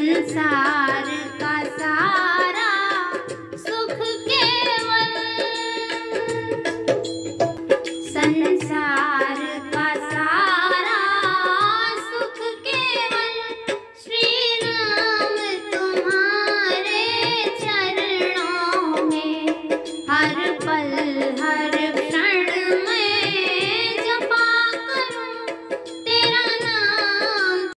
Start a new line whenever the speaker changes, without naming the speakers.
संसार का सार